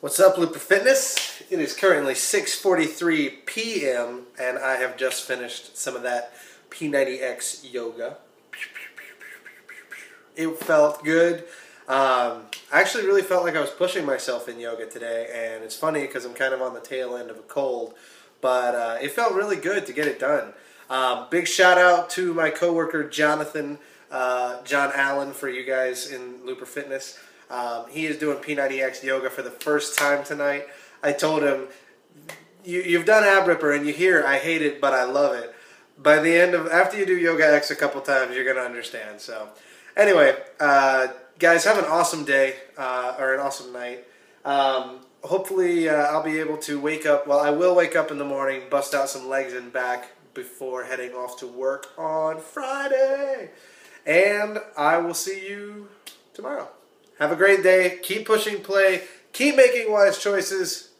What's up, Luper Fitness? It is currently 6:43 p.m. and I have just finished some of that P90X yoga. It felt good. Um, I actually really felt like I was pushing myself in yoga today, and it's funny because I'm kind of on the tail end of a cold, but uh, it felt really good to get it done. Um, big shout out to my coworker Jonathan, uh, John Allen, for you guys in Luper Fitness. Um, he is doing P90X yoga for the first time tonight. I told him, you, you've done ab ripper and you hear I hate it, but I love it. By the end of, after you do yoga X a couple times, you're to understand. So, anyway, uh, guys, have an awesome day uh, or an awesome night. Um, hopefully, uh, I'll be able to wake up. Well, I will wake up in the morning, bust out some legs and back before heading off to work on Friday. And I will see you tomorrow. Have a great day. Keep pushing play. Keep making wise choices.